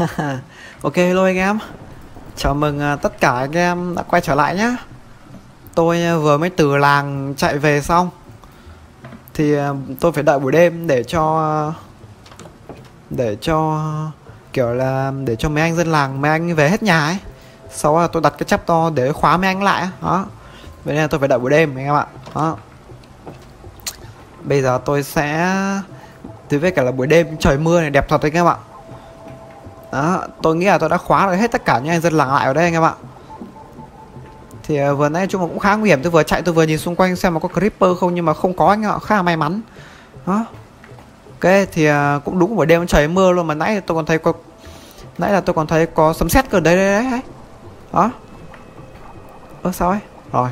ok, hello anh em. Chào mừng à, tất cả anh em đã quay trở lại nhé Tôi à, vừa mới từ làng chạy về xong. Thì à, tôi phải đợi buổi đêm để cho Để cho, Kiểu là, để cho mấy anh dân làng, mấy anh về hết nhà ấy. Sau đó tôi đặt cái chắp to để khóa mấy anh lại Đó. Vậy nên là tôi phải đợi buổi đêm anh em ạ. Đó. Bây giờ tôi sẽ, Thì với cả là buổi đêm trời mưa này đẹp thật anh em ạ đó, tôi nghĩ là tôi đã khóa được hết tất cả những anh dân làng lại ở đây anh em ạ. Thì uh, vừa nãy chung cũng khá nguy hiểm Tôi vừa chạy tôi vừa nhìn xung quanh xem mà có creeper không Nhưng mà không có anh ạ, khá là may mắn. Đó. Ok, thì uh, cũng đúng buổi đêm trời mưa luôn Mà nãy tôi còn thấy có Nãy là tôi còn thấy có sấm sét gần đây đấy đấy. Đó. Ơ sao ấy? Rồi.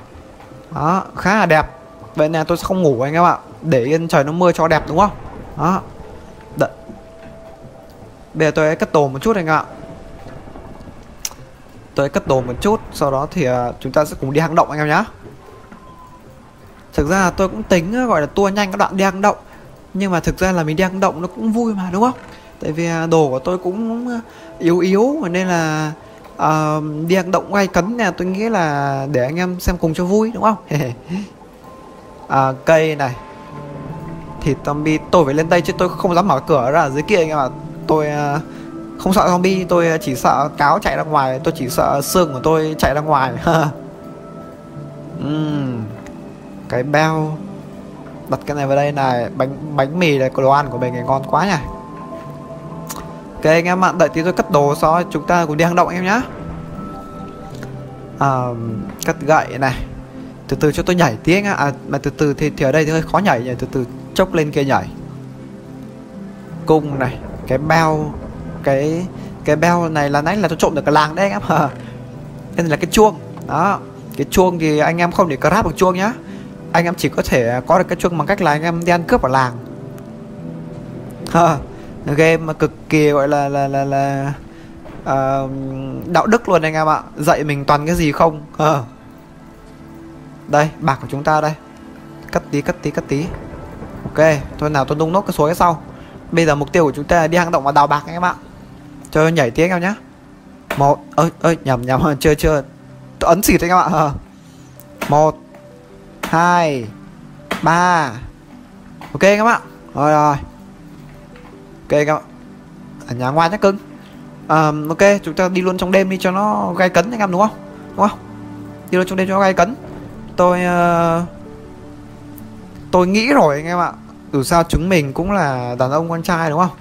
Đó, khá là đẹp. Vậy nè tôi sẽ không ngủ anh em ạ Để yên trời nó mưa cho đẹp đúng không? Đó. Bây giờ tôi cắt đồ một chút anh ạ. Tôi cắt đồ một chút Sau đó thì à, chúng ta sẽ cùng đi hang động anh em nhé Thực ra là tôi cũng tính à, gọi là tua nhanh các đoạn đi hang động Nhưng mà thực ra là mình đi hang động nó cũng vui mà đúng không? Tại vì à, đồ của tôi cũng yếu yếu Nên là uh, đi hang động quay cấn nè Tôi nghĩ là để anh em xem cùng cho vui đúng không? À, Cây này Thịt zombie tôi phải lên đây chứ tôi không dám mở cửa ra ở dưới kia anh em ạ tôi ờ, không sợ zombie tôi ờ, chỉ sợ cáo chạy ra ngoài tôi chỉ sợ xương của tôi chạy ra ngoài. Uhm, cái beo đặt cái này vào đây này bánh bánh mì này đồ ăn của mình này ngon quá nhỉ. Ok anh em ạ đợi tí tôi cất đồ sau chúng ta cùng đi hang động em nhá. À, cất gậy này. Từ từ cho tôi nhảy tiếng à, mà từ từ thì, thì ở đây thì hơi khó nhảy nhỉ từ từ chốc lên kia nhảy. Cung này cái bao cái cái beo này là nãy là tôi trộm được cả làng đấy anh em đây là cái chuông. Đó cái chuông thì anh em không để grab bằng chuông nhá. Anh em chỉ có thể có được cái chuông bằng cách là anh em đi ăn cướp ở làng. Game mà cực kỳ gọi là là là là uh, đạo đức luôn anh em ạ. Dạy mình toàn cái gì không? Đây bạc của chúng ta đây. Cắt tí cắt tí cắt tí. Ok thôi nào tôi nung nốt cái số cái sau. Bây giờ mục tiêu của chúng ta là đi hang động và đào bạc anh em ạ. Cho nhảy tiếng em nhá. Một ơi ơi nhầm nhầm chưa chưa. Tôi ấn xịt anh em ạ. Ờ. Một hai ba. Ok anh em ạ. Rồi rồi ok anh em ạ. Ở nhà ngoan nhé cưng. Um, ok chúng ta đi luôn trong đêm đi cho nó gai cấn anh em đúng không? Đúng không? Đi luôn trong đêm cho nó gai cấn. Tôi uh, tôi nghĩ rồi anh em ạ dù sao chúng mình cũng là đàn ông con trai đúng không?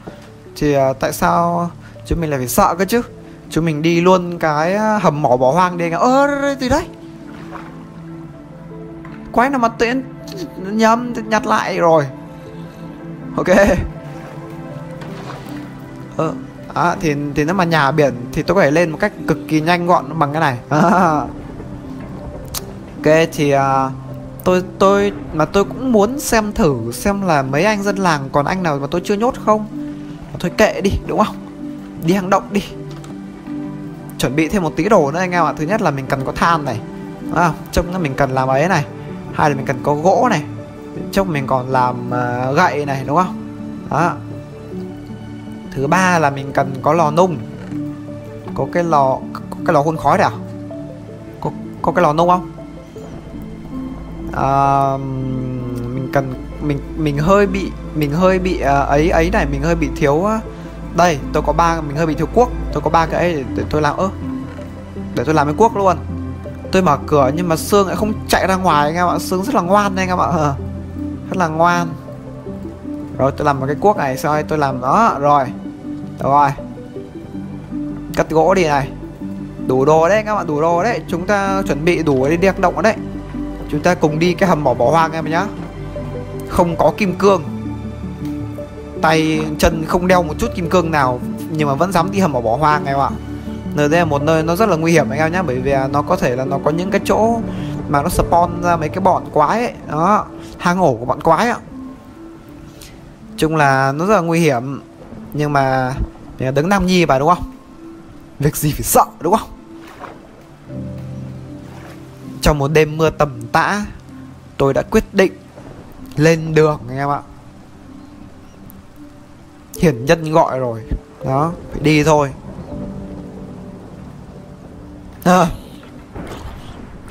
Thì uh, tại sao chúng mình lại phải sợ cơ chứ? Chúng mình đi luôn cái à, hầm mỏ bỏ hoang đi ơ gì đấy? Quái nào mà tiện nhầm nhặt lại rồi. Ok. Ờ à, thì thì nếu mà nhà biển thì tôi có thể lên một cách cực kỳ nhanh gọn bằng cái này. Ok thì uh, tôi tôi mà tôi cũng muốn xem thử xem là mấy anh dân làng còn anh nào mà tôi chưa nhốt không. Thôi kệ đi đúng không? Đi hang động đi. Chuẩn bị thêm một tí đồ nữa anh em ạ. Thứ nhất là mình cần có than này. À, trông mình cần làm ấy này. Hai là mình cần có gỗ này. Trông mình còn làm uh, gậy này đúng không? Đó. Thứ ba là mình cần có lò nung. Có cái lò có cái lò hun khói đấy à? Có, có cái lò nung không? Uh, mình cần mình mình hơi bị mình hơi bị uh, ấy ấy này mình hơi bị thiếu uh, đây tôi có ba mình hơi bị thiếu cuốc. Tôi có ba cái ấy để, để tôi làm ơ để tôi làm cái cuốc luôn. Tôi mở cửa nhưng mà xương lại không chạy ra ngoài anh em ạ. Xương rất là ngoan anh em ạ. Ờ, rất là ngoan. Rồi tôi làm một cái cuốc này sau tôi làm đó rồi rồi. Cắt gỗ đi này. Đủ đồ đấy các bạn đủ đồ đấy. Chúng ta chuẩn bị đủ đi đi động ở đấy. Chúng ta cùng đi cái hầm mỏ bỏ hoang em nhá. Không có kim cương. Tay, chân không đeo một chút kim cương nào, Nhưng mà vẫn dám đi hầm mỏ bỏ hoang em ạ. Nơi đây là một nơi nó rất là nguy hiểm anh em nhá, Bởi vì nó có thể là nó có những cái chỗ Mà nó spawn ra mấy cái bọn quái ấy. Đó, Hang ổ của bọn quái ạ. Chung là nó rất là nguy hiểm, Nhưng mà đứng Nam Nhi vào đúng không? Việc gì phải sợ, đúng không? Trong một đêm mưa tầm tã Tôi đã quyết định Lên đường anh em ạ. Hiển nhân gọi rồi Đó Phải đi thôi. Ờ.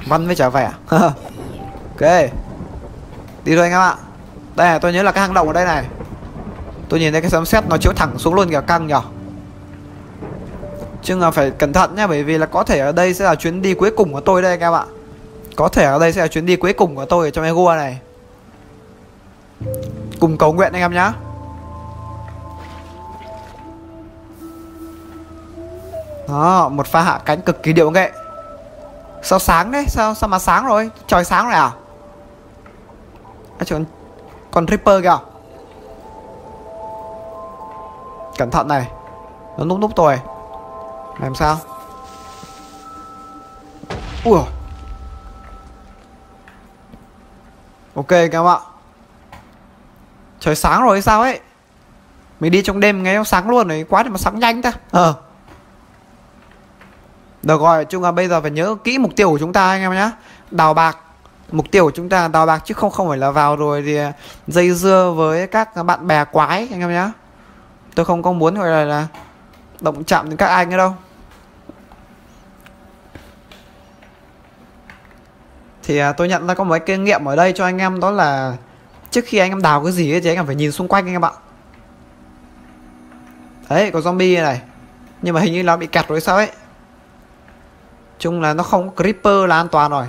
Văn với về à? Ờ. ok. Đi thôi anh em ạ. Đây này, tôi nhớ là cái hang động ở đây này. Tôi nhìn thấy cái sấm sét nó chiếu thẳng xuống luôn kìa căng nhở. Chứ mà phải cẩn thận nhá bởi vì là có thể ở đây sẽ là chuyến đi cuối cùng của tôi đây anh em ạ có thể ở đây sẽ là chuyến đi cuối cùng của tôi ở trong Egua này. Cùng cầu nguyện anh em nhá. Đó, một pha hạ cánh cực kỳ điệu nghệ. Sao sáng đấy? Sao sao mà sáng rồi? Trời sáng rồi à? À còn còn Ripper kìa. Cẩn thận này. Nó núp núp tôi. Làm sao? Ui ok các bạn ạ. Trời sáng rồi sao ấy? Mình đi trong đêm nghe nó sáng luôn này quá thì mà sáng nhanh ta. Ờ. Được rồi chung là bây giờ phải nhớ kỹ mục tiêu của chúng ta anh em nhé đào bạc. Mục tiêu của chúng ta là đào bạc chứ không không phải là vào rồi thì dây dưa với các bạn bè quái anh em nhé tôi không có muốn gọi là, là động chạm đến các anh ấy đâu. Thì à, tôi nhận ra có một cái kinh nghiệm ở đây cho anh em đó là trước khi anh em đào cái gì ấy, thì anh em phải nhìn xung quanh anh em ạ. Đấy có zombie này nhưng mà hình như nó bị kẹt rồi sao ấy. Chung là nó không có creeper là an toàn rồi.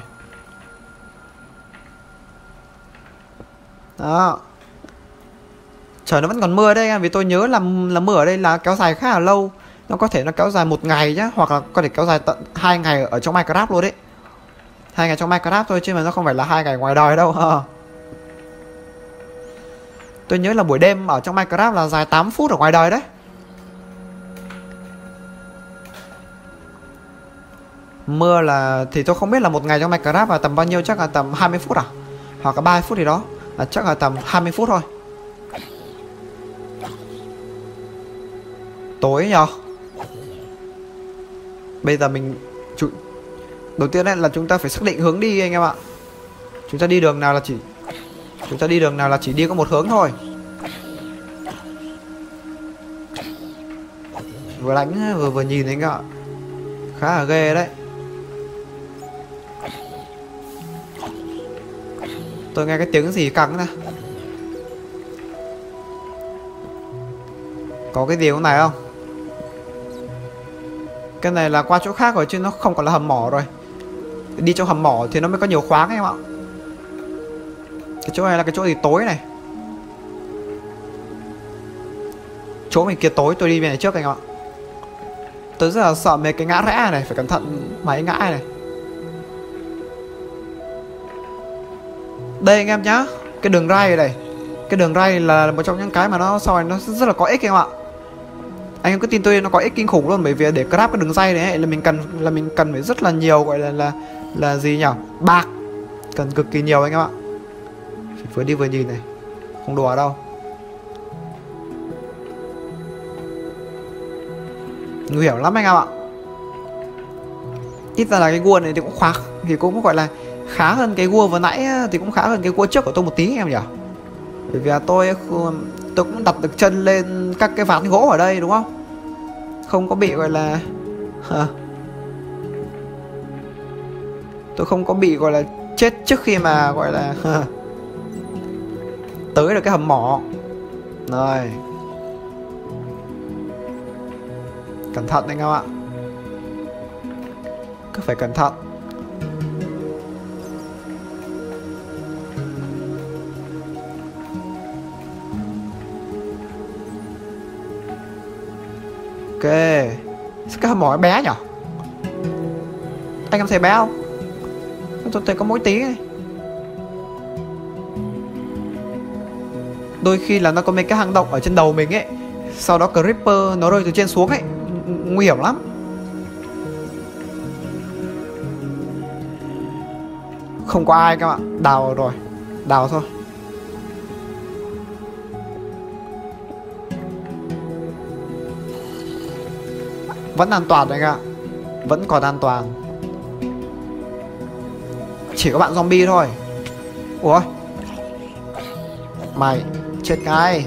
Đó. Trời nó vẫn còn mưa đây vì tôi nhớ là là mưa ở đây là kéo dài khá là lâu. Nó có thể nó kéo dài một ngày nhá hoặc là có thể kéo dài tận hai ngày ở trong Minecraft luôn đấy hai ngày trong Minecraft thôi chứ mà nó không phải là hai ngày ngoài đời đâu tôi nhớ là buổi đêm ở trong Minecraft là dài 8 phút ở ngoài đời đấy. Mưa là thì tôi không biết là một ngày trong Minecraft là tầm bao nhiêu chắc là tầm 20 phút à? Hoặc là 30 phút gì đó. À, chắc là tầm 20 phút thôi. Tối nhờ. Bây giờ mình đầu tiên là chúng ta phải xác định hướng đi anh em ạ. Chúng ta đi đường nào là chỉ chúng ta đi đường nào là chỉ đi có một hướng thôi. Vừa đánh, vừa vừa nhìn anh ạ. Khá là ghê đấy. Tôi nghe cái tiếng gì cắn nè có cái gì hôm này không? Cái này là qua chỗ khác rồi chứ nó không còn là hầm mỏ rồi đi trong hầm mỏ thì nó mới có nhiều khoáng em ạ. Cái chỗ này là cái chỗ gì? Tối này. Chỗ mình kia tối, tôi đi về này trước anh ạ. Tôi rất là sợ mấy cái ngã rẽ này, phải cẩn thận, máy ngã này. Đây anh em nhá, cái đường ray này. Cái đường ray là một trong những cái mà nó sau này nó rất là có ích anh em ạ. Anh em cứ tin tôi nó có ích kinh khủng luôn, bởi vì để grab cái đường ray này là mình cần, là mình cần phải rất là nhiều, gọi là là là gì nhỉ bạc. Cần cực kỳ nhiều anh em ạ. Phải vừa đi vừa nhìn này. Không đùa đâu. Nguy hiểm lắm anh em ạ. Ít ra là cái gua này thì cũng khóa thì cũng gọi là khá hơn cái gua vừa nãy, thì cũng khá hơn cái gua trước của tôi một tí em nhỉ? Bởi vì là tôi tôi cũng đặt được chân lên các cái ván gỗ ở đây, đúng không? Không có bị gọi là tôi không có bị, gọi là, chết trước khi mà, gọi là, tới được cái hầm mỏ. Rồi cẩn thận anh em ạ. Cứ phải cẩn thận. Ok. Cái hầm mỏ bé nhở? Anh em thấy bé không? Tôi thấy có mỗi tí này Đôi khi là nó có mấy cái hang động ở trên đầu mình ấy. Sau đó Creeper nó rơi từ trên xuống ấy. Nguy hiểm lắm. Không có ai các bạn. Đào rồi. Đào thôi. Vẫn an toàn này các bạn, Vẫn còn an toàn. Chỉ có bạn zombie thôi. Ủa? Mày, Chết cái.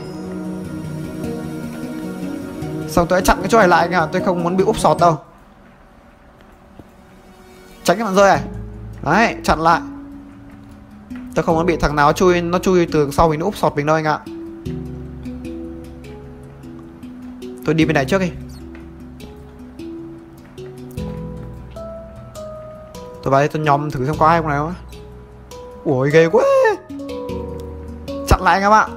Xong tôi chặn cái chỗ này lại anh ạ Tôi không muốn bị úp sọt đâu. Tránh cái bạn rơi này đấy, chặn lại. Tôi không muốn bị thằng nào chui, nó chui từ sau mình nó úp sọt mình đâu anh ạ. Tôi đi bên này trước đi. Tôi vào đây tôi nhòm thử xem có ai không nào ui ghê quá. Chặn lại anh em ạ.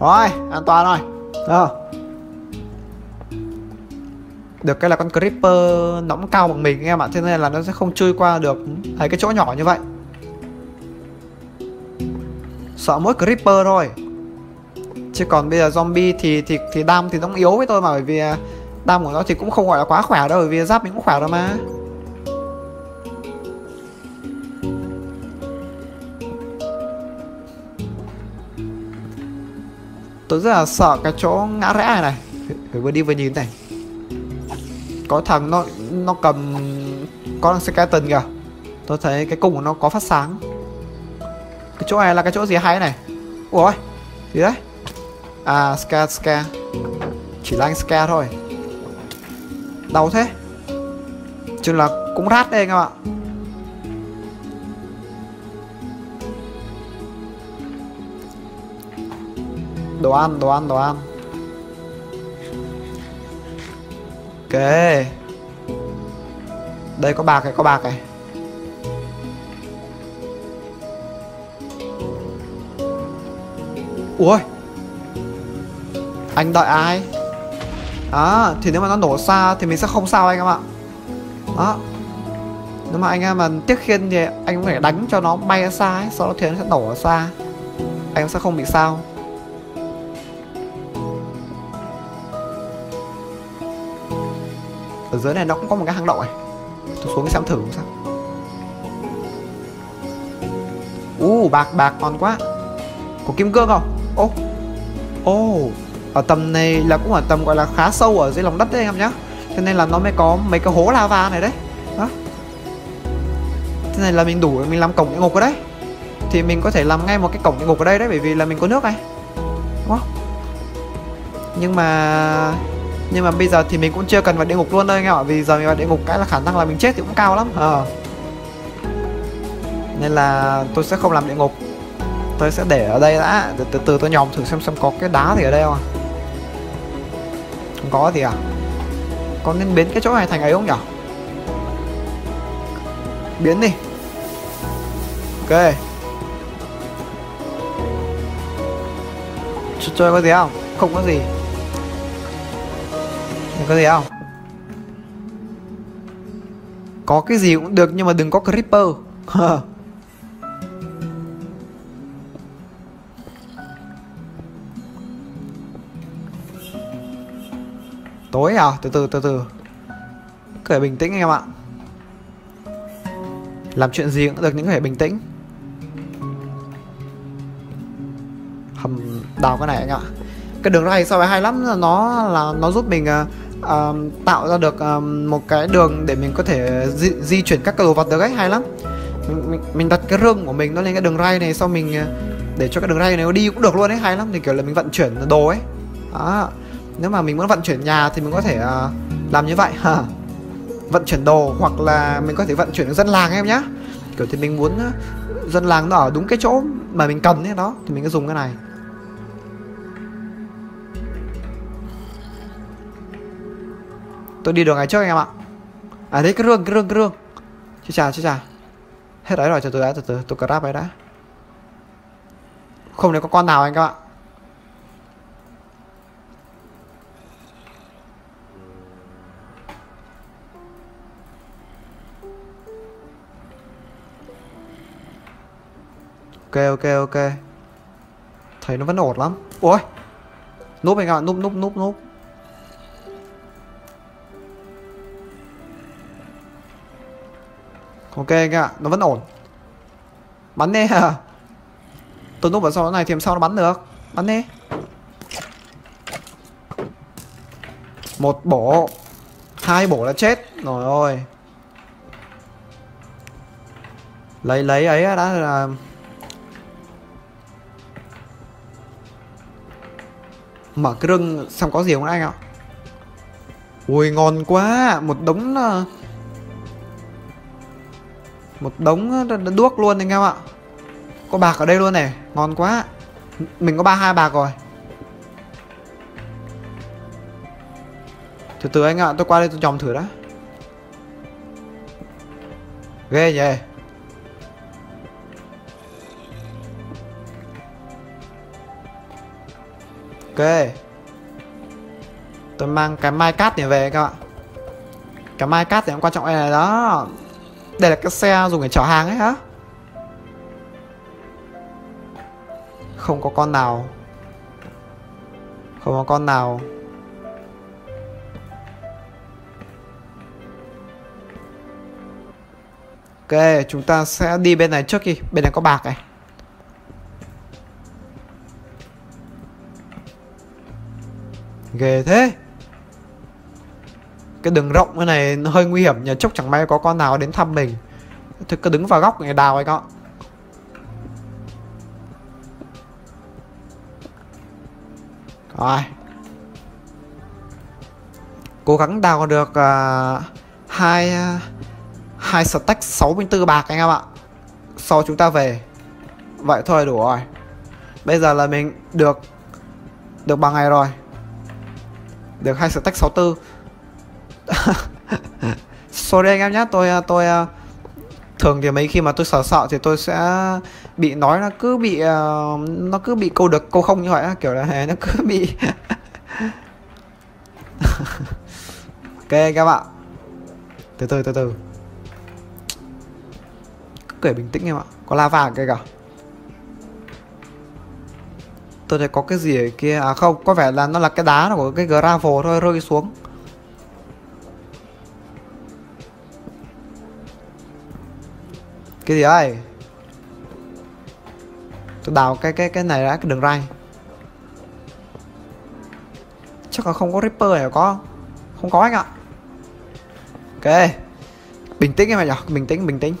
Rồi, an toàn rồi. À. được cái là con creeper nó cũng cao bằng mình anh em ạ, thế nên là nó sẽ không chui qua được thấy cái chỗ nhỏ như vậy. Sợ mỗi creeper thôi. Chứ còn bây giờ zombie thì thì thì đam thì nó cũng yếu với tôi mà, bởi vì à, đam của nó thì cũng không gọi là quá khỏe đâu, bởi vì giáp mình cũng khỏe rồi mà. Tôi rất là sợ cái chỗ ngã rẽ này này. Phải vừa đi vừa nhìn này. Có thằng nó nó cầm con skeleton kìa. Tôi thấy cái cung của nó có phát sáng. Cái chỗ này là cái chỗ gì hay này? Ui gì đấy? À scare scare. Chỉ là anh scare thôi. Đau thế. Chứ là cũng rát đây các bạn đồ ăn đồ ăn đồ ăn. Ok đây, có bạc này có bạc này ui. Anh đợi ai? Đó thì nếu mà nó nổ xa thì mình sẽ không sao anh em ạ. Đó. Nếu mà anh em mà tiếc khiên thì anh cũng phải đánh cho nó bay ra xa ấy, sau đó thì nó sẽ nổ ở xa. Anh sẽ không bị sao. Dưới này nó cũng có một cái hang động này tôi xuống xem thử sao. U uh, bạc bạc ngon quá. Có kim cương không? Ô ô ở tầm này là cũng ở tầm gọi là khá sâu ở dưới lòng đất đấy em nhá. Cho nên là nó mới có mấy cái hố lava này đấy. Đó. Thế này là mình đủ mình làm cổng địa ngục ở đấy. Thì mình có thể làm ngay một cái cổng địa ngục ở đây đấy bởi vì là mình có nước này. Đúng không? Nhưng mà nhưng mà bây giờ thì mình cũng chưa cần vào địa ngục luôn đâu anh em ạ vì giờ mình vào địa ngục cái là khả năng là mình chết thì cũng cao lắm. Ờ. Nên là tôi sẽ không làm địa ngục. Tôi sẽ để ở đây đã. Từ từ, từ tôi nhòm thử xem xem có cái đá gì ở đây không không có gì à? Có nên biến cái chỗ này thành ấy không nhỉ? Biến đi. Ok. Chơi có gì không? Không có gì có gì không? Có cái gì cũng được nhưng mà đừng có creeper. Tối à? Từ từ từ từ. Cứ phải bình tĩnh anh em ạ. Làm chuyện gì cũng được những phải bình tĩnh. Hầm đào cái này anh ạ. Cái đường ray sao hay lắm nó là nó giúp mình uh, uh, tạo ra được uh, một cái đường để mình có thể di, di chuyển các cái đồ vật được ấy hay lắm. Mình, mình, mình đặt cái rương của mình nó lên cái đường ray này sau mình ờ, để cho cái đường ray này nó đi cũng được luôn ấy hay lắm. Thì kiểu là mình vận chuyển đồ ấy. Đó. Nếu mà mình muốn vận chuyển nhà thì mình có thể uh, làm như vậy. Ha. Vận chuyển đồ hoặc là mình có thể vận chuyển dân làng em nhá. Kiểu thì mình muốn ờ, dân làng nó ở đúng cái chỗ mà mình cần ấy đó. Thì mình cứ dùng cái này. Tôi đi đường này trước anh em ạ. À đấy, cái rương cái rương cái rương chứ chà chứ chà hết đấy rồi, từ từ đã, từ từ, tôi grab ấy đã. Không để có con nào anh các bạn. Ok ok ok. Thấy nó vẫn ổn lắm. Ôi! Núp anh các bạn, núp núp núp núp. Ok anh ạ, nó vẫn ổn. Bắn đi. À tôi núp vào sau này thì làm sao nó bắn được? Bắn đi. Một bổ. Hai bổ là chết. Rồi ôi. Lấy lấy ấy đã là mở cái rừng, xong có gì không anh ạ? Ui, ngon quá. Một đống ờ, một đống ờ, đuốc luôn anh em ạ. Có bạc ở đây luôn này, ngon quá. Mình có ba, hai bạc rồi. Từ từ anh ạ, tôi qua đây tôi chồng thử đã. Ghê nhỉ. Ok. Tôi mang cái mai cát này về các bạn cái mai cát thì cũng quan trọng đây này, đó đây là cái xe dùng để chở hàng ấy hả? Không có con nào. Không có con nào. Ok, chúng ta sẽ đi bên này trước đi. Bên này có bạc này. Ghê thế cái đường rộng cái này nó hơi nguy hiểm nhờ chốc chẳng may có con nào đến thăm mình. Thì cứ đứng vào góc người đào ấy con. Rồi. Cố gắng đào được uh, hai uh, hai stack 64 bạc anh em ạ. Sau chúng ta về. Vậy thôi đủ rồi. Bây giờ là mình được được bằng ngày rồi. Được hai stack 64 sorry anh em nhé, tôi tôi ờ, thường thì mấy khi mà tôi sợ sợ thì tôi sẽ bị nói nó cứ bị ờ, nó cứ bị câu được câu không như vậy kiểu là nó cứ bị ok các bạn từ từ từ từ. Cứ kể bình tĩnh em ạ, có lava ở kia cả tôi thấy có cái gì ở kia à không, có vẻ là nó là cái đá của cái gravel thôi, rơi xuống. Cái gì ơi tôi đào cái cái cái này ra, cái đường ray. Chắc là không có ripper này có. Không có anh ạ. Ok. Bình tĩnh em mày nhở. Bình tĩnh bình tĩnh.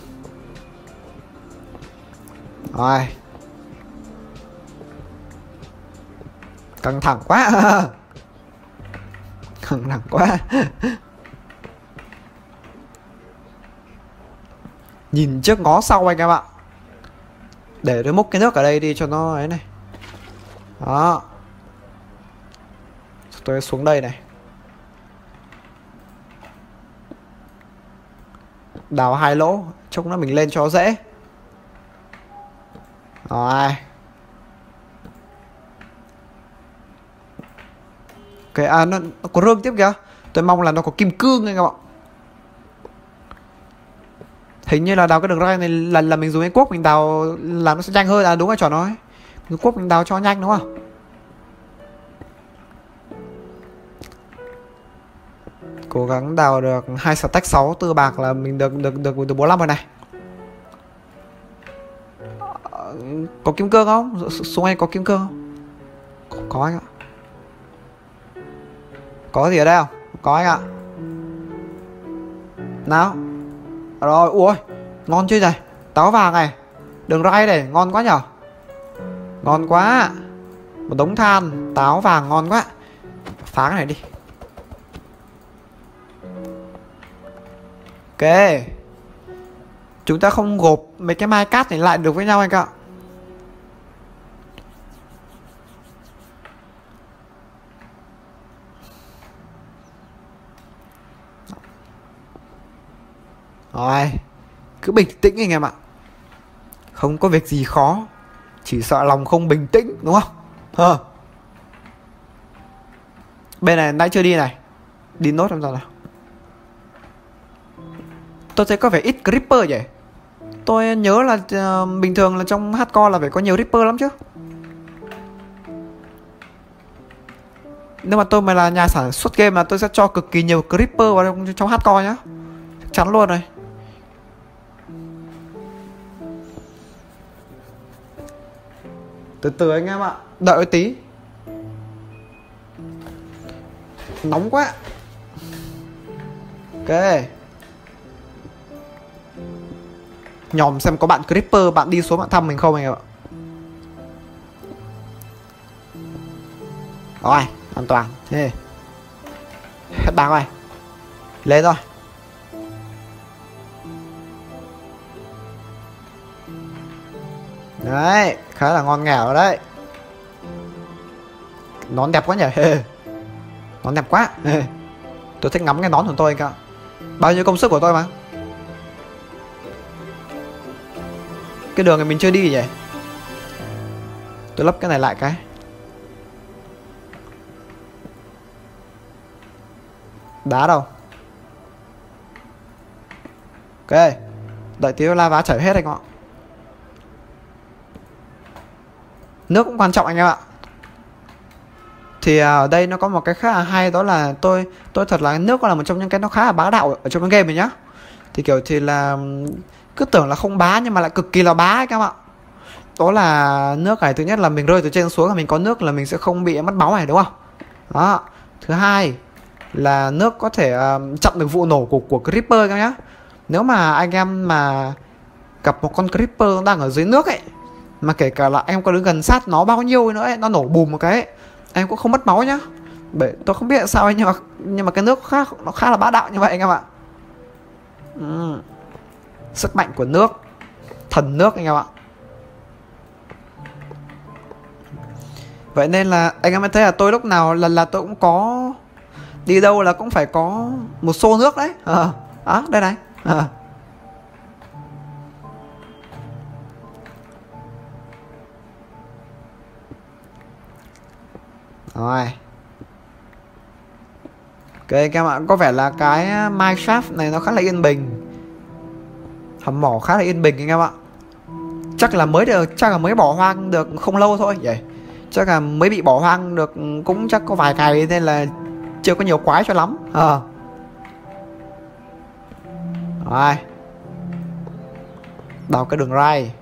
Rồi. Căng thẳng quá. Căng thẳng quá. nhìn trước ngó sau anh em ạ. Để tôi múc cái nước ở đây đi cho nó ấy này. Đó. Tôi xuống đây này. Đào hai lỗ trông nó mình lên cho dễ. Rồi. Cái à nó, nó có rương tiếp kìa. Tôi mong là nó có kim cương anh các bạn hình như là đào cái đường ray này là là mình dùng cái cuốc mình đào làm nó sẽ nhanh hơn. À đúng rồi, chuẩn nói cái cuốc mình đào cho nhanh, đúng không? Cố gắng đào được hai stack 6 từ bạc là mình được được được được 45 rồi này. Có kim cương không? Xuống anh có kim cương không? Có anh ạ. Có gì ở đây không? Có anh ạ. Nào. À rồi ui ngon chưa này táo vàng này. Đường ray này, ngon quá nhở? Ngon quá. Một đống than, táo vàng ngon quá. Phá cái này đi. Ok. Chúng ta không gộp mấy cái mai cát này lại được với nhau anh ạ. Rồi Cứ bình tĩnh anh em ạ. Không có việc gì khó Chỉ sợ lòng không bình tĩnh đúng không? Hờ Bên này nãy chưa đi này. Đi nốt làm sao nào. Tôi thấy có vẻ ít creeper vậy Tôi nhớ là uh, bình thường là trong hardcore là phải có nhiều Ripper lắm chứ. Nếu mà tôi mà là nhà sản xuất game là tôi sẽ cho cực kỳ nhiều Creeper vào trong, trong hardcore nhá. Chắc chắn luôn rồi. Từ từ anh em ạ. Đợi tí. Nóng quá. Ok. Nhòm xem có bạn creeper, bạn đi xuống bạn thăm mình không anh em ạ. Rồi an toàn. Thế. Hết bạc rồi. Lên rồi đấy, khá là ngon nghèo đấy. Nón đẹp quá nhỉ? Nón đẹp quá. Tôi thích ngắm cái nón của tôi cả bao nhiêu công sức của tôi mà. Cái đường này mình chưa đi nhỉ? Tôi lắp cái này lại cái. Đá đâu? Ok. Đợi tí lava chảy hết anh ạ. Nước cũng quan trọng anh em ạ. Thì à, ở đây nó có một cái khá là hay đó là tôi tôi thật là nước là một trong những cái nó khá là bá đạo ở trong cái game này nhá. Thì kiểu thì là cứ tưởng là không bá nhưng mà lại cực kỳ là bá các bạn đó là nước này thứ nhất là mình rơi từ trên xuống là mình có nước là mình sẽ không bị mất máu này đúng không? Đó. Thứ hai là nước có thể um, chặn được vụ nổ của của creeper các nhá. Nếu mà anh em mà gặp một con creeper đang ở dưới nước ấy mà kể cả là em có đứng gần sát nó bao nhiêu nữa ấy, nó nổ bùm một cái ấy, em cũng không mất máu nhá bởi tôi không biết sao ấy, nhưng mà nhưng mà cái nước khác nó khá là bá đạo như vậy anh em ạ ừ. sức mạnh của nước thần nước anh em ạ vậy nên là anh em mới thấy là tôi lúc nào lần là tôi cũng có đi đâu là cũng phải có một xô nước đấy à, đó đây này à. rồi. Ok, các bạn, có vẻ là cái à, Minecraft này nó khá là yên bình. Hầm mỏ khá là yên bình anh em ạ chắc là mới được, chắc là mới bỏ hoang được không lâu thôi. Vậy, chắc là mới bị bỏ hoang được cũng chắc có vài ngày nên là chưa có nhiều quái cho lắm. À. rồi. Đào cái đường ray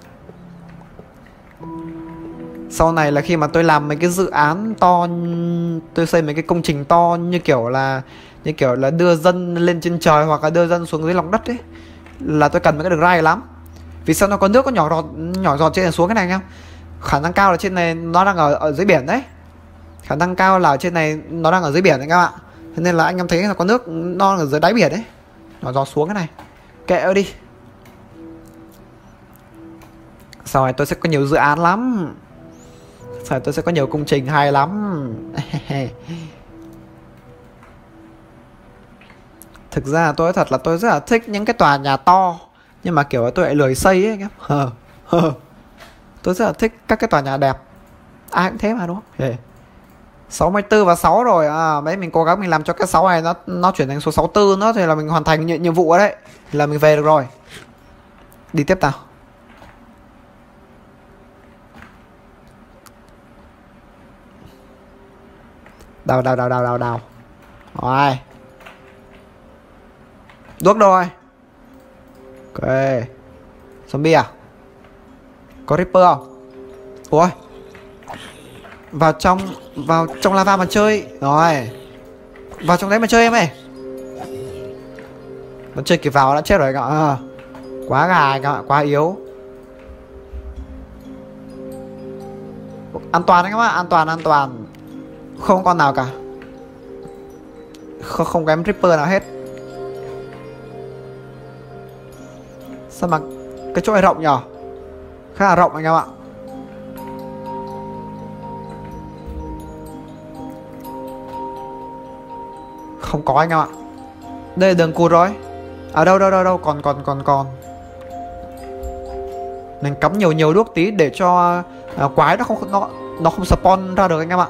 sau này là khi mà tôi làm mấy cái dự án to tôi xây mấy cái công trình to như kiểu là, như kiểu là đưa dân lên trên trời hoặc là đưa dân xuống dưới lòng đất ấy, là tôi cần mấy cái đường ray lắm. Vì sao nó có nước có nhỏ giọt nhỏ giọt trên này xuống cái này không khả năng cao là trên này nó đang ở ở dưới biển đấy. Khả năng cao là trên này nó đang ở dưới biển đấy các bạn. Thế nên là anh em thấy là có nước nó ở dưới đáy biển đấy. Nó giọt xuống cái này. Kệ đi. Sau này tôi sẽ có nhiều dự án lắm sau tôi sẽ có nhiều công trình hay lắm. Thực ra tôi thật là tôi rất là thích những cái tòa nhà to. Nhưng mà kiểu tôi lại lười xây ấy anh em. Tôi rất là thích các cái tòa nhà đẹp. Ai cũng thế mà đúng không? Hey. 64 và 6 rồi. À đấy mình cố gắng mình làm cho cái 6 này nó nó chuyển thành số 64 nữa thì là mình hoàn thành nhiệm, nhiệm vụ đấy. Là mình về được rồi. Đi tiếp nào. Đào đào đào đào đào đào. Rồi. Đuốc rồi? Ok. Zombie à? Có Ripper không? Ủa? Vào trong Vào trong lava mà chơi. Rồi. Vào trong đấy mà chơi em ơi. Mà chơi kịp vào đã chết rồi anh ạ à, Quá gà anh ạ Quá yếu. An toàn anh các bạn An toàn an toàn. Không con nào cả. Không, không kém Ripper nào hết. Sao mà Cái chỗ này rộng nhở? Khá là rộng anh em ạ. Không có anh em ạ. Đây là đường cụt rồi. Ở à, đâu đâu đâu đâu còn còn còn còn. Mình cắm nhiều nhiều đuốc tí để cho uh, quái nó không nó nó không spawn ra được anh em ạ.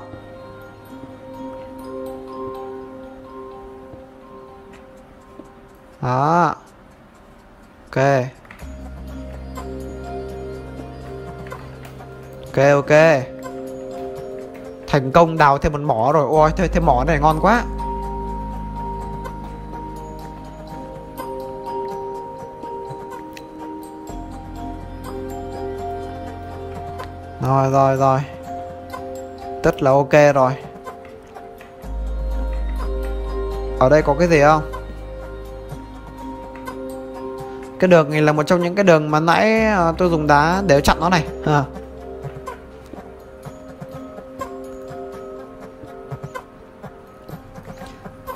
Đó. Ok. Ok ok. Thành công đào thêm một mỏ rồi. Ôi thêm, thêm mỏ này ngon quá. Rồi rồi rồi. Tất là ok rồi. Ở đây có cái gì không? Cái đường này là một trong những cái đường mà nãy ờ, tôi dùng đá để chặn nó này. À.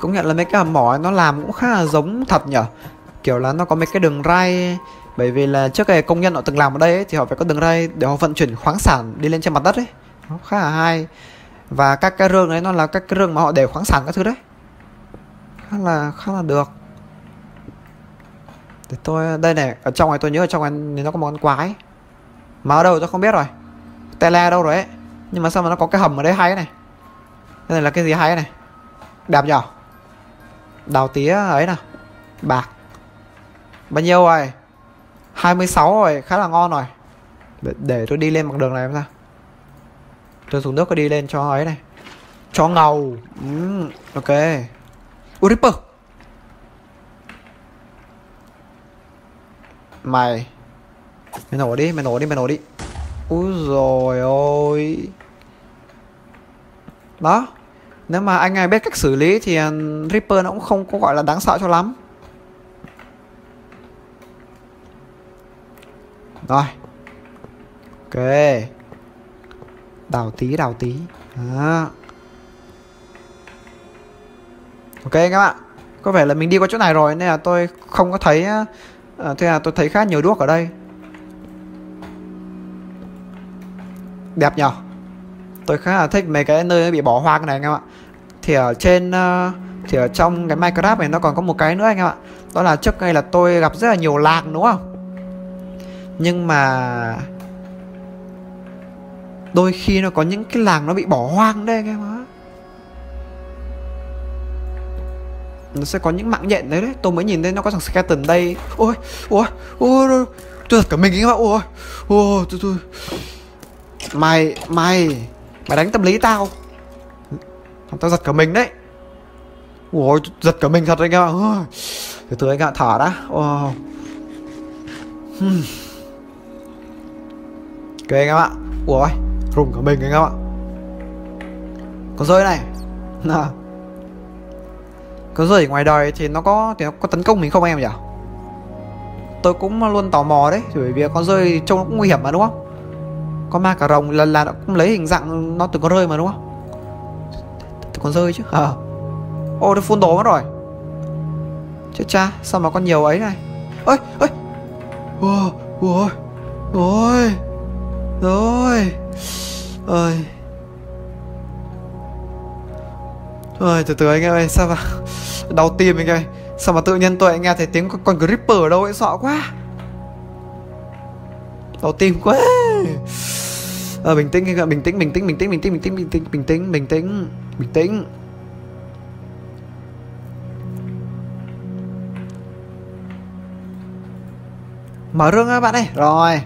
Công nhận là mấy cái hầm mỏ nó làm cũng khá là giống thật nhở? Kiểu là nó có mấy cái đường ray bởi vì là trước cái công nhân họ từng làm ở đây ấy, thì họ phải có đường ray để họ vận chuyển khoáng sản đi lên trên mặt đất ấy. Nó khá là hay. Và các cái rương đấy nó là các cái rương mà họ để khoáng sản các thứ đấy. Khá là khá là được để tôi đây này ở trong này tôi nhớ ở trong này nó có một con quái. Mà ở đâu tôi không biết rồi. Tele đâu rồi ấy. Nhưng mà sao mà nó có cái hầm ở đây hay này? Đây này là cái gì hay này? Đẹp nhở? Đào tía ấy nào. Bạc. Bao nhiêu rồi? 26 rồi khá là ngon rồi. Để, để tôi đi lên bằng đường này em ra tôi dùng nước có đi lên cho ấy này. Cho ngầu. Ừ, ok. Ủa Ripper. Mày. Mày nổ đi, mày nổ đi, mày nổ đi. Úi rồi ôi. Đó Nếu mà anh này biết cách xử lý thì ừ, Ripper nó cũng không có gọi là đáng sợ cho lắm. Rồi. Ok. Đào tí, đào tí. Đó. Ok các bạn. Có vẻ là mình đi qua chỗ này rồi Nên là tôi không có thấy ừ, Ờ, à, Thế là tôi thấy khá nhiều đuốc ở đây. Đẹp nhở? Tôi khá là thích mấy cái nơi bị bỏ hoang này anh em ạ. Thì ở trên uh, Thì ở trong cái Minecraft này nó còn có một cái nữa anh em ạ. Đó là trước đây là tôi gặp rất là nhiều làng đúng không? Nhưng mà Đôi khi nó có những cái làng nó bị bỏ hoang đây anh em ạ. Nó sẽ có những mạng nhện đấy đấy. Tôi mới nhìn thấy nó có thằng skeleton đây. Ôi ôi ôi tôi giật cả mình các bạn. Ôi ôi tôi tôi. Mày mày mày đánh tâm lý tao. Tao giật cả mình đấy. Ôi giật cả mình thật đấy các bạn. Từ từ anh ạ thở đã. Wow. Hmm. ok các bạn ôi, rùng cả mình anh em ạ con rơi này. Nào con rơi ở ngoài đời thì nó có, thì nó có tấn công mình không em nhỉ? Tôi cũng luôn tò mò đấy, bởi vì con rơi trông nó cũng nguy hiểm mà, đúng không? Con ma cà rồng lần là nó cũng lấy hình dạng nó từ con rơi mà, đúng không? Từ con rơi chứ ờ à. ô nó phun đồ mất rồi. Chết cha, sao mà con nhiều ấy này? Ơi ơi ôi ôi ôi! Rồi ơi ơi từ từ anh em ơi sao mà đau tim anh ơi? Sao mà tự nhiên tôi nghe thấy tiếng con creeper ở đâu ấy sợ quá. Đau tim quá. À, bình tĩnh anh ạ bình tĩnh bình tĩnh bình tĩnh bình tĩnh bình tĩnh bình tĩnh bình tĩnh bình tĩnh bình tĩnh. Mở rương các bạn ơi. Rồi.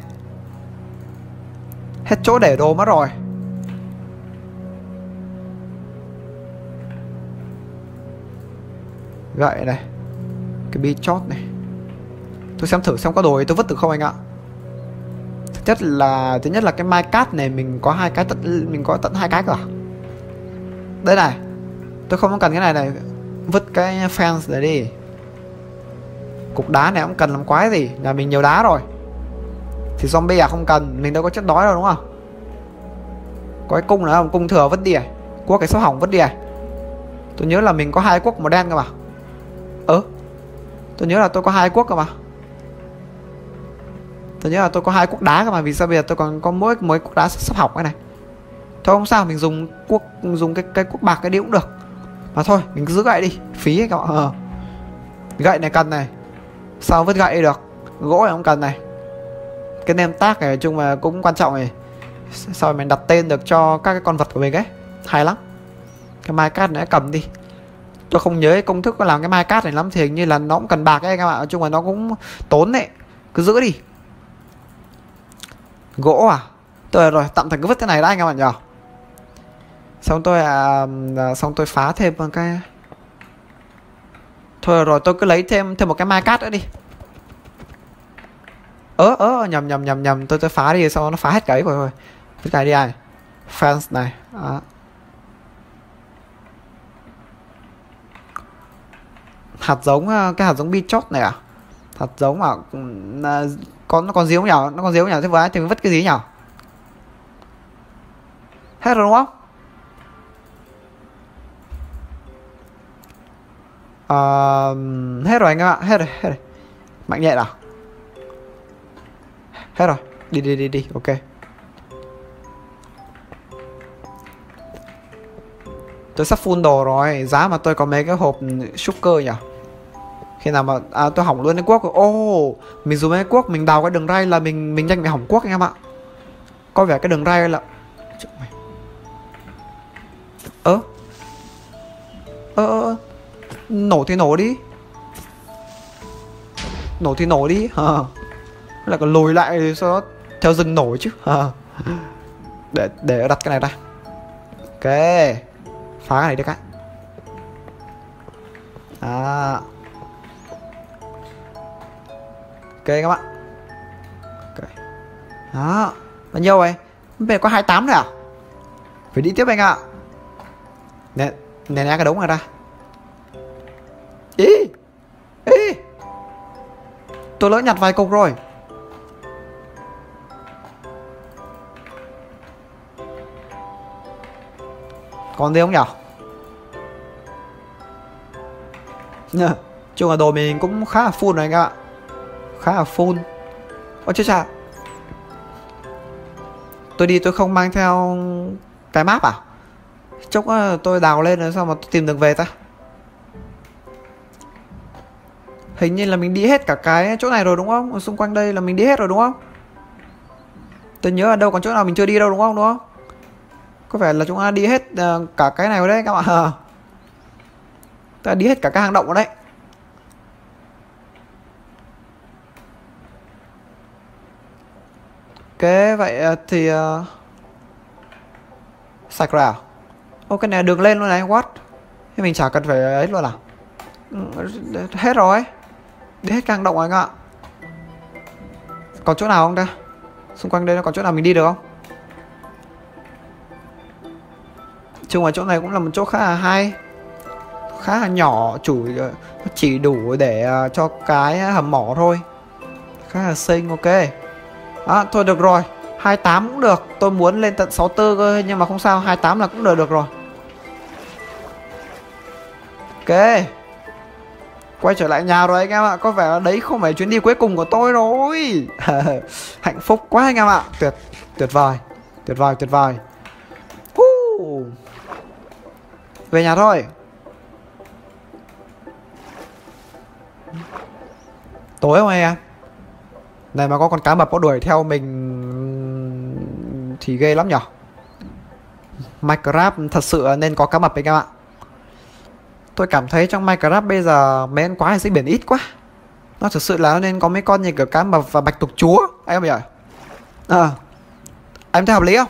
Hết chỗ để đồ mất rồi. Gậy này, cái bi chót này. Tôi xem thử xem có đồ tôi vứt được không anh ạ? Thứ nhất là, thứ nhất là cái mai cát này mình có hai cái tận, mình có tận hai cái cả à? đây này, tôi không cần cái này này, vứt cái fence này đi. Cục đá này cũng cần làm quái gì, nhà mình nhiều đá rồi. Thì zombie à không cần, mình đâu có chất đói đâu, đúng không? Có cái cung nữa không? Cung thừa vứt đi à? Quốc cái số hỏng vứt đi à? Tôi nhớ là mình có hai quốc màu đen cơ mà ơ tôi nhớ là tôi có hai quốc cơ mà. Tôi nhớ là tôi có hai quốc đá cơ mà, vì sao bây giờ tôi còn có mỗi mỗi quốc đá sắp học cái này. Thôi không sao, mình dùng quốc, dùng cái cái quốc bạc cái đi cũng được. Mà thôi, mình cứ giữ gậy đi, phí các bạn. Ờ. gậy này cần này. Sao vứt gậy được? Gỗ này không cần này. Cái nem tác này nói chung là cũng quan trọng này. Sao mình đặt tên được cho các cái con vật của mình ấy? Hay lắm. Cái mai cát này cầm đi tôi không nhớ công thức làm cái mai cát này lắm thì hình như là nó cũng cần bạc ấy các bạn nói chung là nó cũng tốn đấy cứ giữ đi. Gỗ à? Tôi rồi tạm thời cứ vứt thế này đã anh các bạn nhỉ? Xong tôi à, à, xong tôi phá thêm một cái. Thôi rồi tôi cứ lấy thêm thêm một cái mai cát nữa đi. Ớ ớ nhầm nhầm nhầm nhầm. Tôi tôi phá đi sau nó phá hết cái rồi rồi. Vứt cái đi ai fans này. À. hạt giống à, cái hạt giống bi chót này à? Hạt giống à? Ừ, à Con nó còn díu nhỉ? Nó còn díu nhỉ? Thế vừa thì vứt cái gì nhỉ? Hết rồi đúng không? À, hết rồi anh em ạ. Hết rồi hết rồi. Mạnh nhẹ nào. Hết rồi. Đi đi đi đi. Ok. Tôi sắp full đồ rồi. Giá mà tôi có mấy cái hộp sugar nhỉ? Khi nào mà à, tôi hỏng luôn cái quốc ô oh, mình dùng cái quốc mình đào cái đường ray là mình mình nhanh bị hỏng quốc anh em ạ. Có vẻ cái đường ray là ơ. Ơ ơ nổ thì nổ đi. Nổ thì nổ đi. Hả là còn lùi lại sau đó? Theo rừng nổ chứ. Hả để để đặt cái này ra. Ok. Phá cái này được cái à các bạn. Okay. đó, bao nhiêu vậy về có 28 rồi à? Phải đi tiếp anh ạ. Nè nè nè, cái đống này ra. Ý ý. Tôi lỡ nhặt vài cục rồi. Còn gì không nhở? Chung là đồ mình cũng khá là full rồi anh ạ khá là full. Ôi, chết chà tôi đi tôi không mang theo cái map à? Chốc tôi đào lên rồi sao mà tôi tìm được về ta. Hình như là mình đi hết cả cái chỗ này rồi đúng không? Ở xung quanh đây là mình đi hết rồi đúng không? Tôi nhớ ở đâu còn chỗ nào mình chưa đi đâu đúng không đúng không? Có vẻ là chúng ta đi hết ờ, cả cái này rồi đấy các bạn. Ta đi hết cả cái hang động ở đấy. Ok, vậy ờ, thì uh... sạch rồi à? Ô cái này đường lên luôn này, what? Thế mình chả cần phải ấy luôn à? Ừ, hết rồi. Đi hết càng động rồi anh ạ. Còn chỗ nào không ta? Xung quanh đây nó còn chỗ nào mình đi được không? Chung là chỗ này cũng là một chỗ khá là hay. Khá là nhỏ, chủ ờ, chỉ đủ để ờ, cho cái hầm mỏ thôi. Khá là xinh, ok à, thôi được rồi. 28 cũng được. Tôi muốn lên tận 64 cơ nhưng mà không sao 28 là cũng được được rồi. Ok. Quay trở lại nhà rồi anh em ạ. Có vẻ là đấy không phải chuyến đi cuối cùng của tôi rồi. Hạnh phúc quá anh em ạ. Tuyệt tuyệt vời. Tuyệt vời tuyệt vời. Uh. về nhà thôi. Tối không anh em? Này, mà có con cá mập có đuổi theo mình thì ghê lắm nhở? Minecraft thật sự nên có cá mập anh em ạ Tôi cảm thấy trong Minecraft bây giờ mấy con quái dưới biển ít quá. Nó thực sự là nên có mấy con như kiểu cá mập và bạch tuộc chúa. Anh em hiểu À Em thấy hợp lý không?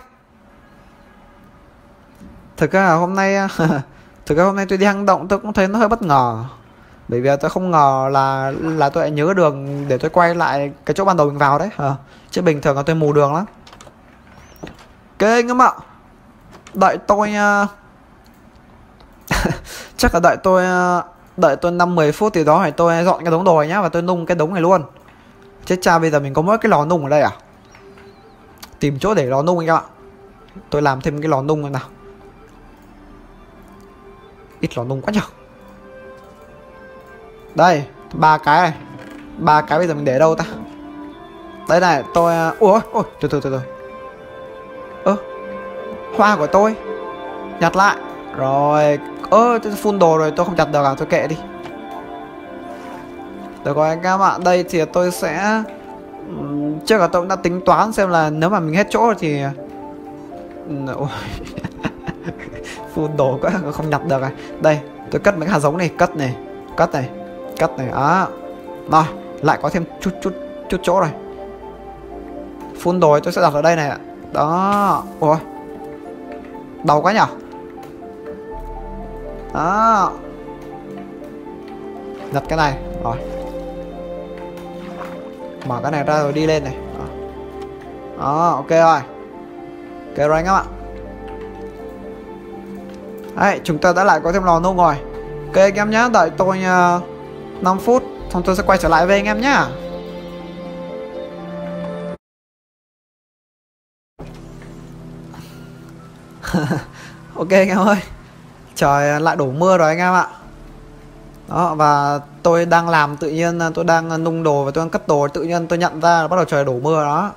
Thực ra hôm nay, Thực ra hôm nay tôi đi hang động tôi cũng thấy nó hơi bất ngờ bởi vì tôi không ngờ là là tôi lại nhớ đường để tôi quay lại cái chỗ ban đầu mình vào đấy. À, chứ bình thường là tôi mù đường lắm. Ok anh em ạ. Đợi tôi uh, chắc là đợi tôi ờ, đợi tôi năm 10 phút thì đó phải tôi dọn cái đống đồ này nhá và tôi nung cái đống này luôn. Chết cha bây giờ mình có mỗi cái lò nung ở đây à? Tìm chỗ để lò nung anh em ạ tôi làm thêm cái lò nung này nào. Ít lò nung quá nhở? Đây, ba cái này. Ba cái bây giờ mình để đâu ta? Đây này, tôi à, ủa ôi từ từ từ từ. Ơ, hoa của tôi. Nhặt lại. Rồi, ơ, tôi đồ rồi, tôi không chặt được à? Tôi kệ đi. Được rồi anh em ạ, đây thì tôi sẽ chắc là tôi cũng đã tính toán xem là nếu mà mình hết chỗ thì phun đồ quá, không nhặt được à? Đây, tôi cất mấy hạt giống này, cất này cất này cắt này. Á rồi lại có thêm chút chút chút chỗ rồi. Phun đồi tôi sẽ đặt ở đây này đó ủa đầu quá nhở? Đó. Đặt cái này rồi. Mở cái này ra rồi đi lên này. Đó, đó ok rồi. Ok rồi anh em ạ. Đấy, chúng ta đã lại có thêm lò nung rồi. Ok anh em nhé, đợi tôi uh, 5 phút, Xong tôi sẽ quay trở lại với anh em nhá. Ok anh em ơi, trời, lại đổ mưa rồi anh em ạ. Đó, và tôi tôi đang làm tự nhiên, tôi đang nung đồ và tôi đang cất đồ, tự nhiên tôi nhận ra là bắt đầu trời đổ mưa đó.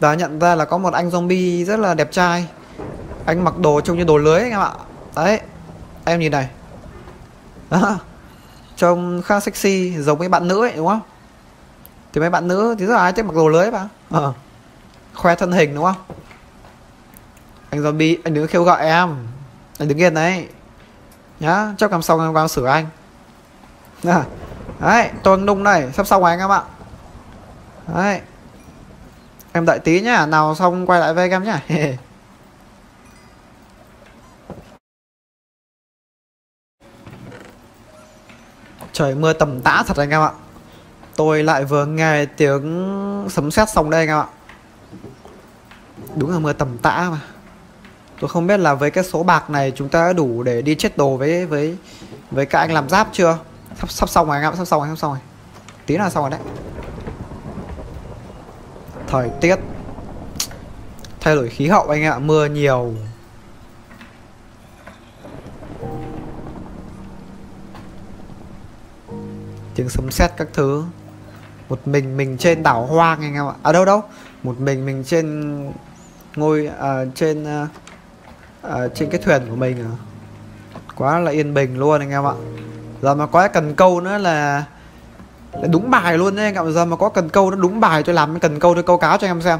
Và nhận ra là có một anh zombie rất là đẹp trai. Anh mặc đồ trông như đồ lưới anh em ạ. Đấy, em nhìn này. Đó trông khá sexy, giống mấy bạn nữ ấy, đúng không? Thì mấy bạn nữ thì rất là ai thích mặc đồ lưới mà ờ. khoe thân hình, đúng không? Anh zombie anh đứng kêu gọi em. Anh đứng yên đấy. Nhá, chắc làm xong em vào sửa anh. À. đấy tôi nung này sắp xong rồi anh em ạ. Đấy. Em đợi tí nhá, nào xong quay lại với em nhá. trời, mưa tầm tã thật anh em ạ. Tôi lại vừa nghe tiếng sấm sét xong đây anh em ạ. Đúng là mưa tầm tã mà. Tôi không biết là với cái số bạc này chúng ta đã đủ để đi chết đồ với với với các anh làm giáp chưa? Sắp sắp xong rồi anh em sắp xong rồi, sắp xong rồi. Tí là xong rồi đấy. Thời tiết thay đổi khí hậu anh ạ, mưa nhiều. Tiếng sấm sét các thứ. Một mình mình trên đảo hoang anh em ạ. À đâu đâu? Một mình mình trên ngôi à, trên à, à, trên cái thuyền của mình à. quá là yên bình luôn anh em ạ. Giờ mà có cần câu nữa là, là đúng bài luôn đấy anh em giờ mà có cần câu nó đúng bài tôi làm cái cần câu tôi câu cá cho anh em xem.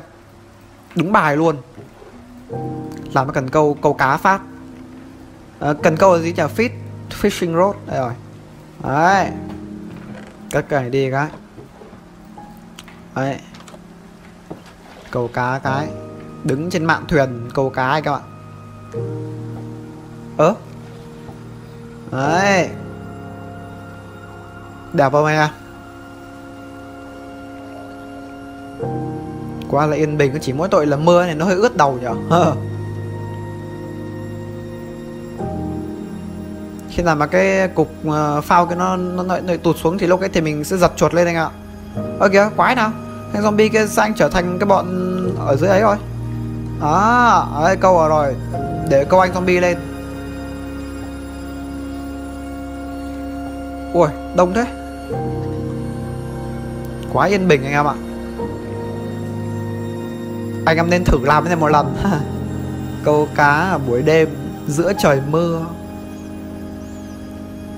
Đúng bài luôn. Làm cái cần câu câu cá phát. À, cần câu là gì chả? Fish fishing rod. Đây rồi. Đấy cất cái này đi cái. Đấy. Câu cá cái. Đứng trên mạn thuyền, câu cá ấy các bạn. Ớ đấy. Đẹp không em quá là yên bình, chỉ mỗi tội là mưa này nó hơi ướt đầu nhở. Khi nào mà cái cục ờ, phao cái nó nó, nó, nó tụt xuống thì lúc ấy thì mình sẽ giật chuột lên anh ạ. Ơ kìa quái nào. Thằng zombie kia sang trở thành cái bọn ở dưới ấy rồi à ấy câu rồi. Để câu anh zombie lên. Ui đông thế. Quá yên bình anh em ạ. Anh em nên thử làm cái này một lần. Câu cá ở buổi đêm giữa trời mưa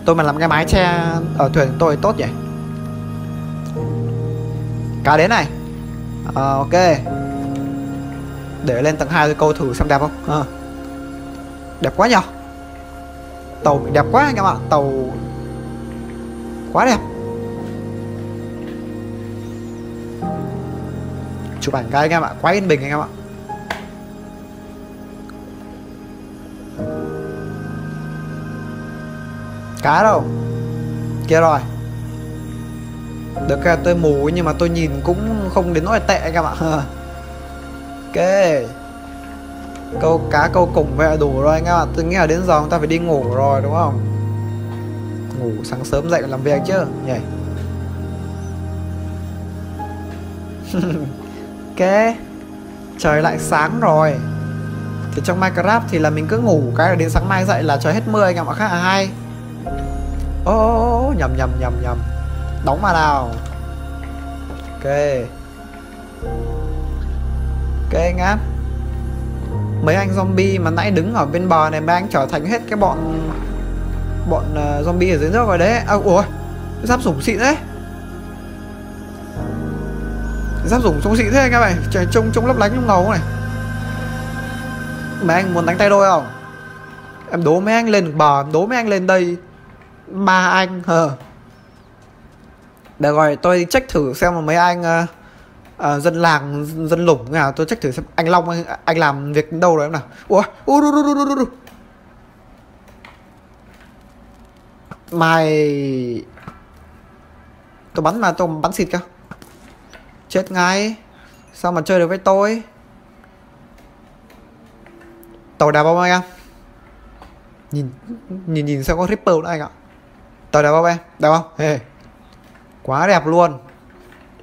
tôi mà làm cái mái che ở thuyền tôi tốt nhỉ cá đến này. À, ok. Để lên tầng 2 tôi câu thử xem đẹp không? À. đẹp quá nhở? Tàu đẹp quá anh em ạ. Tàu quá đẹp. Chụp ảnh cái anh em ạ. Quá yên bình anh em ạ. Cá đâu. Kia rồi. Được cái tôi mù nhưng mà tôi nhìn cũng không đến nỗi tệ anh bạn. Ok. Câu cá, câu cùng vậy đủ rồi anh em ạ. Tôi nghĩ là đến giờ chúng ta phải đi ngủ rồi, đúng không? Ngủ sáng sớm dậy làm việc chứ. Nhỉ. Ok. Trời lại sáng rồi. Thì trong minecraft thì là mình cứ ngủ cái là đến sáng mai dậy là trời hết mưa anh em ạ. Khá là hay ô oh, nhầm nhầm nhầm nhầm. Đóng mà nào. Ok. Ok anh em mấy anh zombie mà nãy đứng ở bên bờ này mấy anh trở thành hết cái bọn bọn uh, zombie ở dưới nước rồi đấy. À, ủa giáp sủng xịn đấy giáp sủng trông xịn thế anh em này trời trông trông lấp lánh trong ngầu này. Mấy anh muốn đánh tay đôi không? Em đố mấy anh lên bờ đố mấy anh lên đây ba anh hờ. Để rồi tôi check thử xem mà mấy anh uh, uh, dân làng dân lủng nào. Tôi check thử xem anh long anh, anh làm việc đâu rồi em nào. Ủa u, u, u, u, u, u. mày tôi bắn mà tôi bắn xịt cơ. Chết ngay. Sao mà chơi được với tôi? Tàu đá bao anh em nhìn nhìn nhìn sao có ripple nữa anh ạ tàu đẹp không em? Đẹp không? Hey. quá đẹp luôn.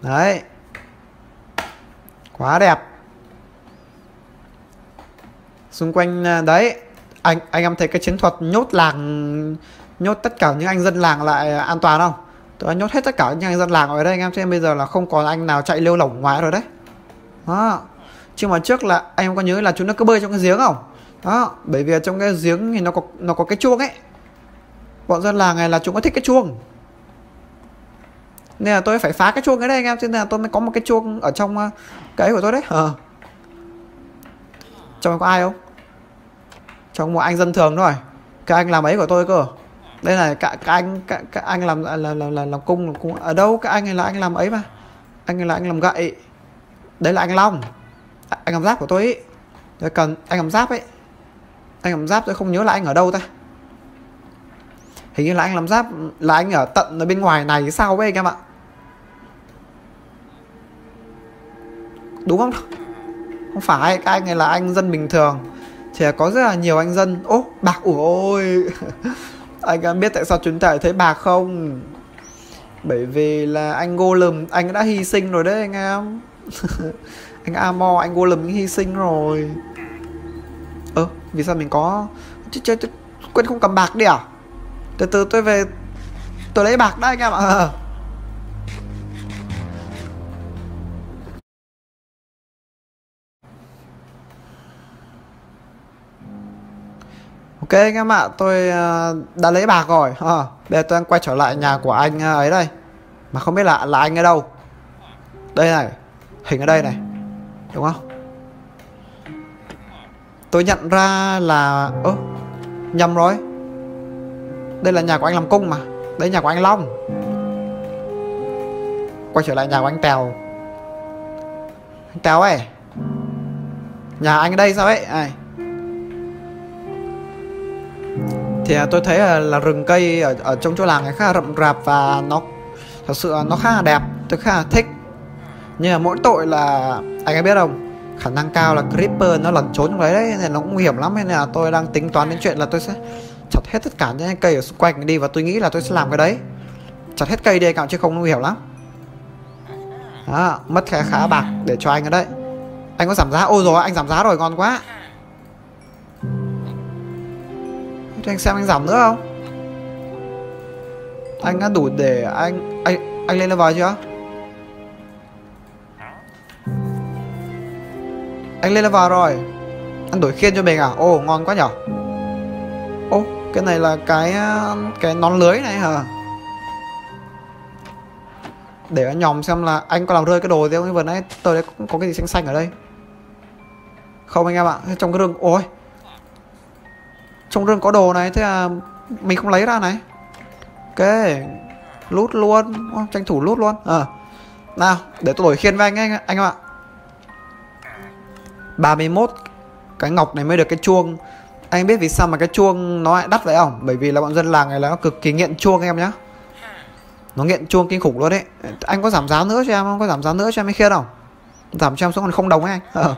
Đấy. Quá đẹp. Xung quanh à, đấy. Anh anh em thấy cái chiến thuật nhốt làng nhốt tất cả những anh dân làng lại an toàn không? Tôi đã nhốt hết tất cả những anh dân làng ở đây anh em nên bây giờ là không còn anh nào chạy lêu lỏng ngoài rồi đấy. Đó. Chứ mà trước là anh em có nhớ là chúng nó cứ bơi trong cái giếng không? Đó. Bởi vì trong cái giếng thì nó có nó có cái chuông ấy bọn dân làng này là chúng có thích cái chuông. Nên là tôi phải phá cái chuông cái đây anh em cho nên là tôi mới có một cái chuông ở trong ờ, cái của tôi đấy. Ờ. Trong có ai không? Trong một anh dân thường thôi. Cái anh làm ấy của tôi cơ. Đây này cả, các anh cả, cả anh làm là, là, là, làm cung làm cung. Ở đâu cái anh này là anh làm ấy mà? Anh này là anh làm gậy. Đấy là anh long. Anh làm giáp của tôi ấy tôi cần anh làm giáp ấy. Anh làm giáp tôi không nhớ là anh ở đâu ta hình như là anh làm giáp là anh ở tận ở bên ngoài này sao ấy anh em ạ? Đúng không? Không phải cái anh này là anh dân bình thường. Thì có rất là nhiều anh dân. Ô bạc ủi anh em biết tại sao chúng ta thấy bạc không? Bởi vì là anh Golem anh đã hy sinh rồi đấy anh em. Anh Amo anh Golem hy sinh rồi. Ơ ờ, vì sao mình có chết chết. Quên không cầm bạc đi à? Từ từ tôi về tôi lấy bạc đây anh em ạ ờ. Ok anh em ạ, tôi ờ, đã lấy bạc rồi. À, bây giờ tôi đang quay trở lại nhà của anh ấy đây. Mà không biết là là anh ở đâu. Đây này, hình ở đây này. Đúng không? Tôi nhận ra là ơ nhầm rồi. Đây là nhà của anh làm cung mà. Đây nhà của anh Long. Quay trở lại nhà của anh Tèo. Anh Tèo ấy. Nhà anh ở đây sao ấy? ai thì à, tôi thấy là, là rừng cây ở, ở trong chỗ làng này khá là rậm rạp và nó thật sự nó khá là đẹp tôi khá là thích nhưng mà mỗi tội là anh ấy biết không khả năng cao là creeper nó lẩn trốn trong đấy đấy nên nó cũng nguy hiểm lắm nên là tôi đang tính toán đến chuyện là tôi sẽ chặt hết tất cả những cây ở xung quanh đi và tôi nghĩ là tôi sẽ làm cái đấy. Chặt hết cây đi cạo chứ không nguy hiểm lắm. Đó, mất khá khá bạc để cho anh ở đây anh có giảm giá? Ôi rồi anh giảm giá rồi ngon quá. Cho anh xem anh giảm nữa không? Anh đã đủ để anh anh anh lên level chưa? Anh lên level rồi. Anh đổi khiên cho mình à? Ô ngon quá nhở cái này là cái ờ, cái nón lưới này hả? Để anh nhòm xem là anh có làm rơi cái đồ gì không? Vừa nãy tôi đấy có cái gì xanh xanh ở đây. Không anh em ạ, trong cái rừng, ôi. Trong rừng có đồ này, thế là mình không lấy ra này. Ok lút luôn, tranh thủ lút luôn. Ờ à. nào, để tôi đổi khiên với anh anh anh em ạ. 31 cái ngọc này mới được cái chuông anh biết vì sao mà cái chuông nó lại đắt vậy không? Bởi vì là bọn dân làng này là nó cực kỳ nghiện chuông em nhá. Nó nghiện chuông kinh khủng luôn đấy anh có giảm giá nữa cho em không? Có giảm giá nữa cho em mới khiên không? Giảm cho em xuống còn không đồng ấy anh. Ờ.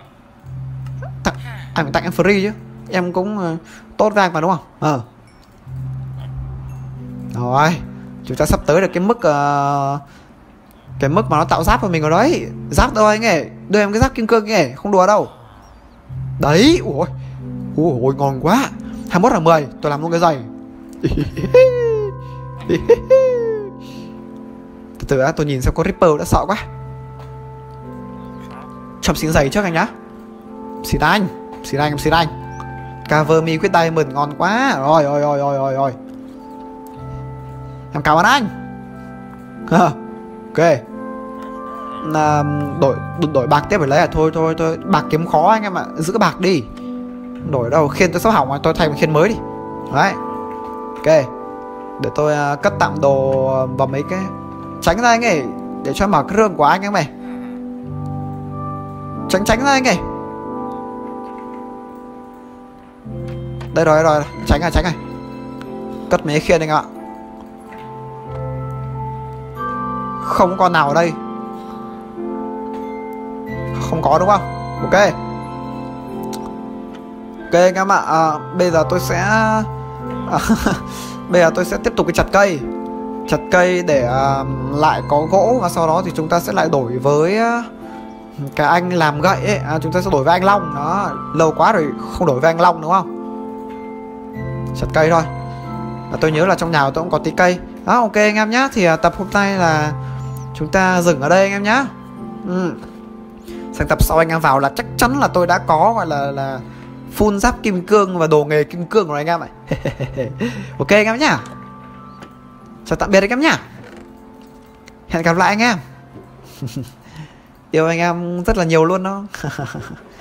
Tặng anh phải tặng em free chứ. Em cũng uh, tốt với anh mà đúng không? Ờ. Rồi chúng ta sắp tới được cái mức uh, cái mức mà nó tạo giáp cho mình rồi đấy. Giáp đâu anh ấy đưa em cái giáp kim cương ấy không đùa đâu. Đấy ui ngon quá. 21 là 10 tôi làm luôn cái giày. Từ từ tôi nhìn xem có ripper đã sợ quá. Chọc xin giày trước anh nhá. Xin anh xin anh em xin anh. Cover me quyết diamond, ngon quá. Rồi rồi rồi rồi rồi rồi. Em cảm ơn anh. Ok. Là đổi đổi bạc tiếp phải lấy à. Thôi thôi thôi. Bạc kiếm khó anh em ạ. Giữ bạc đi đổi đâu khiên tôi sắp hỏng tôi thay một khiên mới đi. Đấy. Ok. Để tôi uh, cất tạm đồ vào mấy cái tránh ra anh ấy để cho mở cái rương của anh em mày tránh tránh ra anh ấy đây rồi rồi. Tránh này tránh này cất mấy khiên anh ạ. Không con nào ở đây. Không có đúng không? Ok ok anh em ạ à, bây giờ tôi sẽ à, bây giờ tôi sẽ tiếp tục cái chặt cây. Chặt cây để à, lại có gỗ và sau đó thì chúng ta sẽ lại đổi với à, cái anh làm gậy ấy. À, chúng ta sẽ đổi với anh long. Đó lâu quá rồi không đổi với anh long đúng không? Chặt cây thôi. Và tôi nhớ là trong nhà tôi cũng có tí cây. Đó ok anh em nhá. Thì uh, tập hôm nay là chúng ta dừng ở đây anh em nhá. Ừ. sang tập sau anh em vào là chắc chắn là tôi đã có gọi là là full giáp kim cương và đồ nghề kim cương rồi anh em ạ. Ok anh em nhá. Chào tạm biệt anh em nhá. Hẹn gặp lại anh em. Yêu anh em rất là nhiều luôn đó.